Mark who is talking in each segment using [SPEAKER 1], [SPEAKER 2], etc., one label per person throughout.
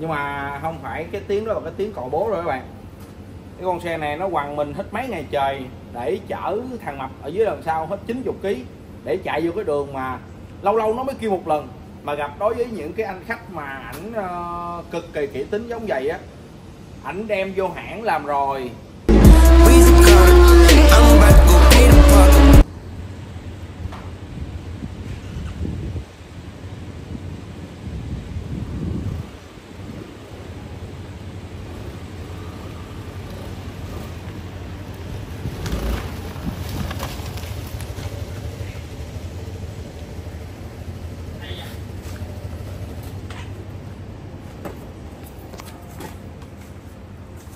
[SPEAKER 1] nhưng mà không phải cái tiếng đó là cái tiếng cò bố rồi các bạn. Cái con xe này nó quằn mình hết mấy ngày trời để chở thằng mập ở dưới đằng sau hết 90 kg để chạy vô cái đường mà lâu lâu nó mới kêu một lần mà gặp đối với những cái anh khách mà ảnh uh, cực kỳ kỹ tính giống vậy á. Ảnh đem vô hãng làm rồi.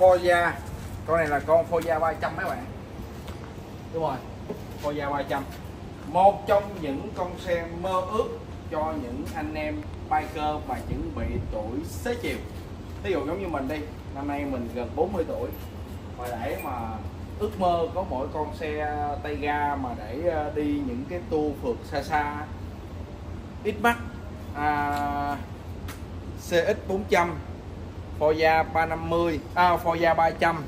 [SPEAKER 1] Forza. Con này là con Forza 300 mấy bạn? Đúng rồi. Forza 300 một trong những con xe mơ ước cho những anh em biker mà chuẩn bị tuổi xế chiều. Ví dụ giống như mình đi năm nay mình gần 40 tuổi. Và để mà ước mơ có mỗi con xe tay ga mà để ờ, đi những cái tour phượt xa xa. Ít mắt à, CX 400 Forza 350 à, Forza 300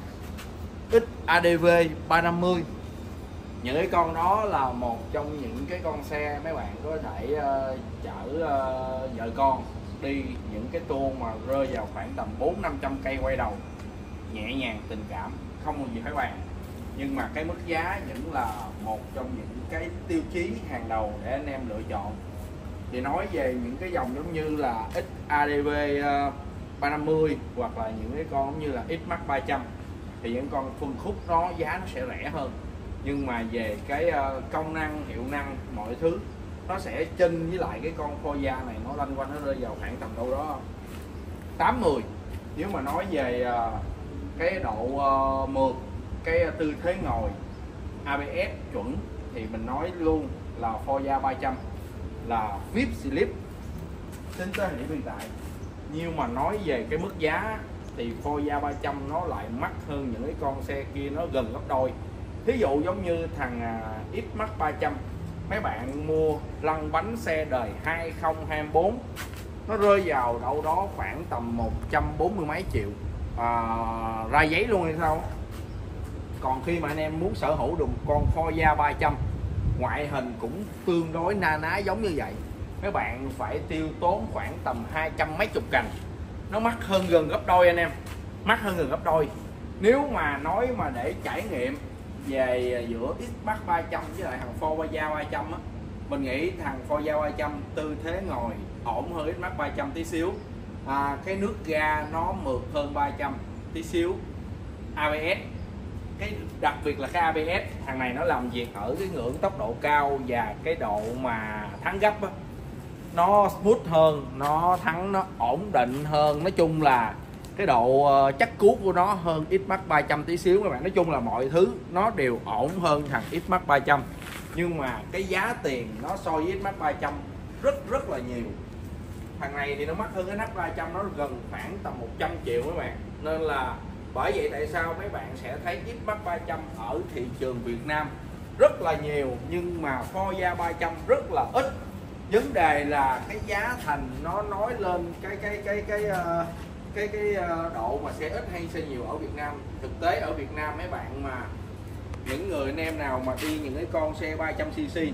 [SPEAKER 1] X ADV 350 những cái con đó là một trong những cái con xe mấy bạn có thể uh, chở uh, vợ con đi những cái tour mà rơi vào khoảng tầm 4 500 cây quay đầu. Nhẹ nhàng tình cảm không có gì phải bàn nhưng mà cái mức giá vẫn là một trong những cái tiêu chí hàng đầu để anh em lựa chọn. Thì nói về những cái dòng giống như là XADV uh, ờ, 350 hoặc là những cái con như là Xmax 300 thì những con phân khúc nó giá nó sẽ rẻ hơn. Nhưng mà về cái ờ, công năng, hiệu năng, mọi thứ, nó sẽ chênh với lại cái con Forza này, nó lanh quanh, nó rơi vào khoảng tầm đâu đó 80 nếu mà nói về ờ, cái độ ờ, mượt, cái tư thế ngồi ABS chuẩn, thì mình nói luôn là Forza 300 là VIP slip. Tính tới thời điểm hiện tại nhưng mà nói về cái mức giá thì Forza 300 nó lại mắc hơn những cái con xe kia nó gần gấp đôi. Thí dụ giống như thằng à, Xmax 300 mấy bạn mua lăn bánh xe đời 2024 nó rơi vào đâu đó khoảng tầm 140 mấy triệu. À, ra giấy luôn hay sao? Còn khi mà anh em muốn sở hữu được con Forza 300 ngoại hình cũng tương đối na ná giống như vậy các bạn phải tiêu tốn khoảng tầm hai trăm mấy chục cành. Nó mắc hơn gần gấp đôi anh em. Mắc hơn gần gấp đôi. Nếu mà nói mà để trải nghiệm về giữa Xmax 300 với lại thằng Forza 300 á mình nghĩ thằng Forza 300 tư thế ngồi ổn hơn Xmax 300 tí xíu. À, cái nước ga nó mượt hơn 300 tí xíu. ABS cái đặc biệt là cái ABS thằng này nó làm việc ở cái ngưỡng tốc độ cao và cái độ mà thắng gấp á nó smooth hơn, nó thắng, nó ổn định hơn. Nói chung là cái độ ờ, chắc cuốc của nó hơn Xmax 300 tí xíu các bạn. Nói chung là mọi thứ nó đều ổn hơn thằng Xmax 300 nhưng mà cái giá tiền nó so với Xmax 300 rất rất là nhiều. Thằng này thì nó mắc hơn cái nắp 300 nó gần khoảng tầm 100 triệu các bạn. Nên là bởi vậy tại sao mấy bạn sẽ thấy Xmax 300 ở thị trường Việt Nam rất là nhiều, nhưng mà Forza 300 rất là ít vấn đề là cái giá thành nó nói lên cái cái cái cái ờ, cái cái, cái độ mà xe ít hay xe nhiều ở Việt Nam. Thực tế ở Việt Nam mấy bạn mà những người anh em nào mà đi những cái con xe 300cc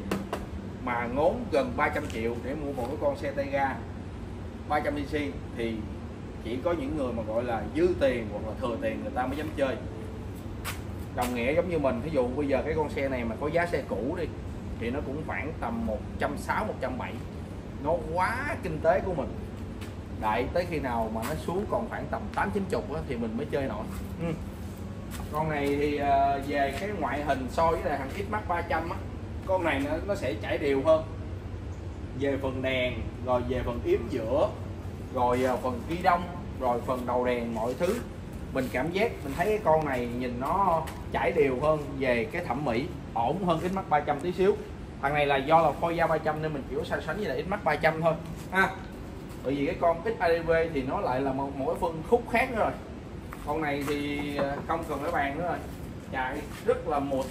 [SPEAKER 1] mà ngốn gần 300 triệu để mua một cái con xe tay ga 300cc thì chỉ có những người mà gọi là dư tiền hoặc là thừa tiền người ta mới dám chơi. Đồng nghĩa giống như mình ví dụ bây giờ cái con xe này mà có giá xe cũ đi thì nó cũng khoảng tầm 160 170 nó quá kinh tế của mình. Đợi tới khi nào mà nó xuống còn khoảng tầm 8 90 á, thì mình mới chơi nổi. Ừ. con này thì uh, về cái ngoại hình so với là thằng Xmax 300 á con này nó, nó sẽ chảy đều hơn. Về phần đèn rồi về phần yếm giữa rồi uh, phần ghi đông rồi phần đầu đèn mọi thứ mình cảm giác mình thấy cái con này nhìn nó chảy đều hơn về cái thẩm mỹ ổn hơn Xmax 300 tí xíu thằng này là do là Forza 300 nên mình chỉ có so sánh với là Xmax 300 thôi. Ha bởi vì cái con XADV thì nó lại là một mỗi phân khúc khác nữa rồi. Con này thì à, không cần phải bàn nữa rồi. Chạy rất là mượt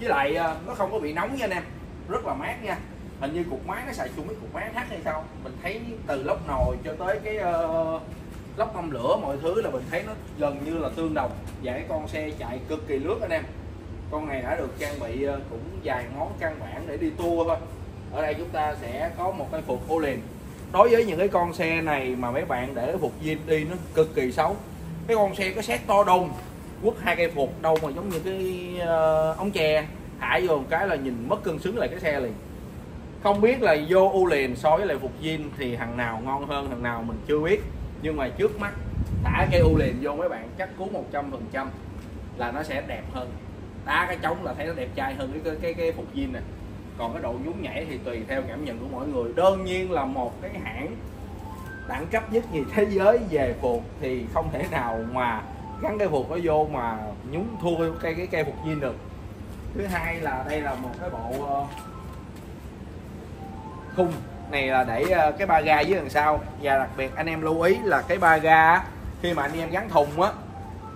[SPEAKER 1] với lại à, nó không có bị nóng nha anh em. Rất là mát nha. Hình như cục máy nó xài chung với cục máy khác hay sao? Mình thấy từ lốc nồi cho tới cái uh, lốc âm lửa mọi thứ là mình thấy nó gần như là tương đồng. Và cái con xe chạy cực kỳ lướt anh em con này đã được trang bị ờ, cũng vài món căn bản để đi tour thôi. Ở đây chúng ta sẽ có một cái phục ô liền đối với những cái con xe này mà mấy bạn để phục viên đi nó cực kỳ xấu. Cái con xe có xét to đùng quất hai cây phục đâu mà giống như cái uh, ống tre. Thả vô một cái là nhìn mất cân xứng lại cái xe liền. Không biết là vô u liền so với lại phục viên thì thằng nào ngon hơn thằng nào mình chưa biết. Nhưng mà trước mắt thả cây u liền vô mấy bạn chắc cú 100 phần trăm là nó sẽ đẹp hơn đá cái trống là thấy nó đẹp trai hơn cái cái cái, cái phục viên này còn cái độ nhún nhảy thì tùy theo cảm nhận của mỗi người. Đơn nhiên là một cái hãng đẳng cấp nhất nhì thế giới về phục thì không thể nào mà gắn cái phục nó vô mà nhún thua cái cái cây phục viên được. Thứ hai là đây là một cái bộ ờ, khung. Này là để ờ, cái ba ga dưới đằng sau. Và đặc biệt anh em lưu ý là cái ba ga khi mà anh em gắn thùng á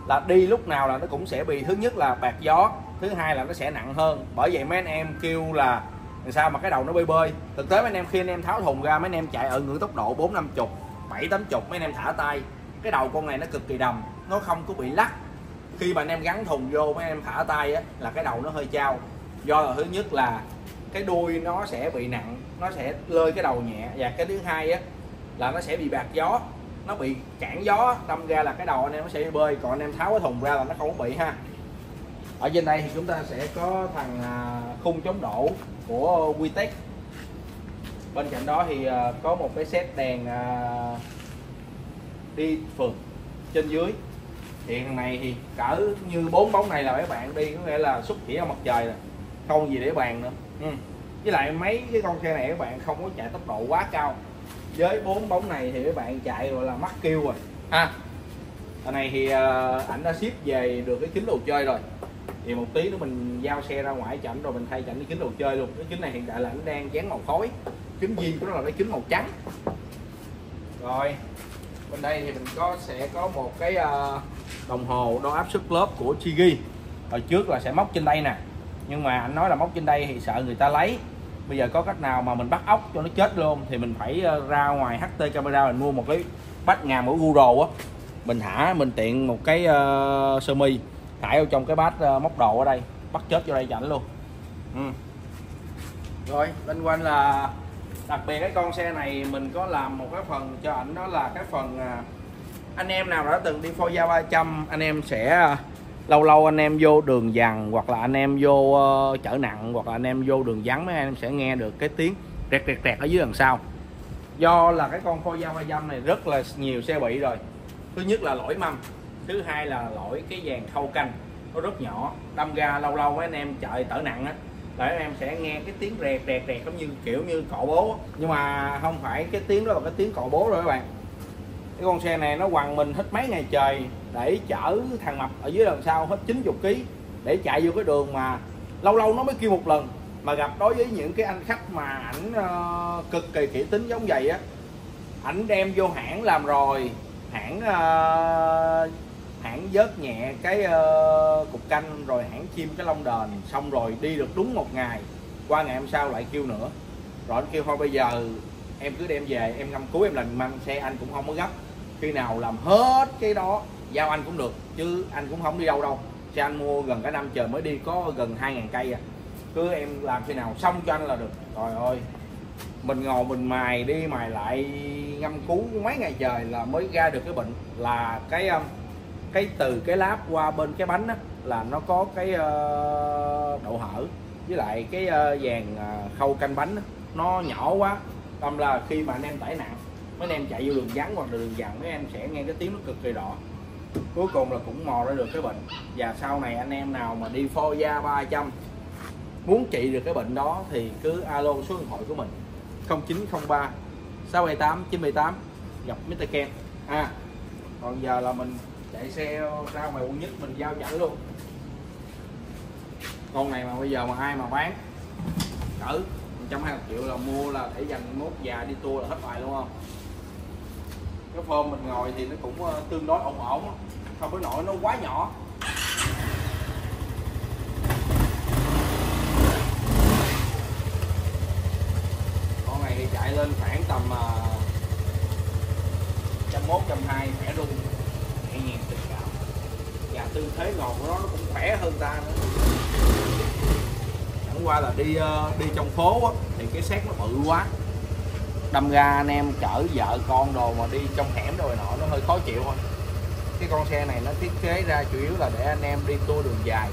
[SPEAKER 1] là đi lúc nào là nó cũng sẽ bị, thứ nhất là bạc gió, thứ hai là nó sẽ nặng hơn. Bởi vậy mấy anh em kêu là làm sao mà cái đầu nó bơi bơi. Thực tế mấy anh em khi anh em tháo thùng ra, mấy anh em chạy ở ngưỡng tốc độ bốn năm chục, bảy tám chục, mấy anh em thả tay, cái đầu con này nó cực kỳ đầm, nó không có bị lắc. Khi mà anh em gắn thùng vô, mấy anh em thả tay á, là cái đầu nó hơi trao. Do là thứ nhất là cái đuôi nó sẽ bị nặng, nó sẽ lơi cái đầu nhẹ. Và cái thứ hai á, là nó sẽ bị bạc gió nó bị cản gió, đâm ra là cái đầu anh em nó sẽ bơi, còn anh em tháo cái thùng ra là nó không có bị ha. Ở trên đây thì chúng ta sẽ có thằng à, khung chống đổ của Witech bên cạnh đó thì à, có một cái set đèn à, đi phượt trên dưới. Thì thằng này thì cỡ như bốn bóng này là mấy bạn đi, có nghĩa là xúc chỉ ở mặt trời rồi không gì để bàn nữa. Ừ. với lại mấy cái con xe này các bạn không có chạy tốc độ quá cao với bốn bóng này thì các bạn chạy gọi là mắc kêu rồi. Ha à. này thì uh, ảnh đã ship về được cái kính đồ chơi rồi. Thì một tí nữa mình giao xe ra ngoài chảnh rồi mình thay chảnh cái kính đồ chơi luôn. Cái kính này hiện tại là ảnh đang dán màu khói. Kính zin của nó là cái kính màu trắng. Rồi bên đây thì mình có sẽ có một cái uh, đồng hồ đo áp suất lớp của Chigi. Hồi trước là sẽ móc trên đây nè. Nhưng mà anh nói là móc trên đây thì sợ người ta lấy bây giờ có cách nào mà mình bắt ốc cho nó chết luôn thì mình phải ờ, ra ngoài HT camera mình mua một cái bát ngàm của Google á mình thả mình tiện một cái uh, sơ mi thả vào trong cái bát uh, móc đồ ở đây bắt chết vô đây chảnh luôn ừ. rồi bên quanh là đặc biệt cái con xe này mình có làm một cái phần cho ảnh đó là cái phần uh, anh em nào đã từng đi Forza 300 anh em sẽ lâu lâu anh em vô đường dằn hoặc là anh em vô uh, chở nặng hoặc là anh em vô đường vắng mấy anh em sẽ nghe được cái tiếng rẹt rẹt rẹt ở dưới đằng sau. Do là cái con phôi dao hoa dâm này rất là nhiều xe bị rồi. Thứ nhất là lỗi mâm thứ hai là lỗi cái dàn khâu canh nó rất nhỏ. Đâm ra lâu lâu mấy anh em chạy tở nặng á là anh em sẽ nghe cái tiếng rẹt rẹt rẹt giống như kiểu như cọ bố nhưng mà không phải cái tiếng đó là cái tiếng cọ bố rồi các bạn cái con xe này nó quằn mình hết mấy ngày trời để chở thằng mập ở dưới đằng sau hết 90 kg để chạy vô cái đường mà lâu lâu nó mới kêu một lần. Mà gặp đối với những cái anh khách mà ảnh uh, cực kỳ kỹ tính giống vậy á ảnh đem vô hãng làm rồi hãng uh, hãng vớt nhẹ cái uh, cục canh rồi hãng chim cái lông đền xong rồi đi được đúng một ngày qua ngày hôm sau lại kêu nữa. Rồi anh kêu thôi bây giờ em cứ đem về em ngâm cứu em làm măng xe anh cũng không có gấp khi nào làm hết cái đó giao anh cũng được chứ anh cũng không đi đâu đâu. Xe anh mua gần cả năm trời mới đi có gần 2.000 cây à. Cứ em làm khi nào xong cho anh là được. Trời ơi mình ngồi mình mài đi mài lại ngâm cứu mấy ngày trời là mới ra được cái bệnh. Là cái um, cái từ cái láp qua bên cái bánh á, là nó có cái ờ, uh, độ hở với lại cái uh, dàn uh, khâu canh bánh đó, nó nhỏ quá tâm là khi mà anh em tải nặng mấy anh em chạy vô đường vắng hoặc đường dặn mấy em sẽ nghe cái tiếng nó cực kỳ đỏ cuối cùng là cũng mò ra được cái bệnh. Và sau này anh em nào mà đi phô da 300 muốn trị được cái bệnh đó thì cứ alo số điện thoại của mình. 0903 678 978 gặp Mr. Ken. À còn giờ là mình chạy xe ra ngoài quận nhất, mình giao nhận luôn. Con này mà bây giờ mà ai mà bán, cỡ 120 triệu là mua là để dành mốt già đi tour là hết bài luôn không? Cái phơm mình ngồi thì nó cũng ờ, tương đối ổn ổn. Không có nổi nó quá nhỏ. Con này thì chạy lên khoảng tầm uh, trăm một trăm hai khỏe luôn. Nhẹ nhàng tình cảm. Và tư thế ngồi của nó nó cũng khỏe hơn ta nữa chẳng qua là đi ờ, đi trong phố á, thì cái xét nó bự quá. Đâm ra anh em chở vợ con đồ mà đi trong hẻm rồi nọ nó hơi khó chịu thôi. Cái con xe này nó thiết kế ra chủ yếu là để anh em đi tour đường dài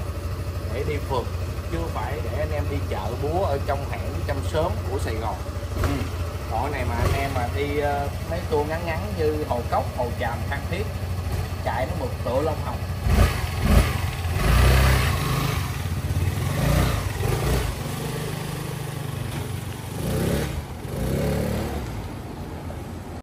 [SPEAKER 1] để đi phượt chứ không phải để anh em đi chợ búa ở trong hẻm trong xóm của Sài Gòn. Ừ. còn này mà anh em mà đi ờ, mấy tour ngắn ngắn như Hồ Cốc, Hồ Tràm, Phan Thiết chạy nó mực tựa Long Hồng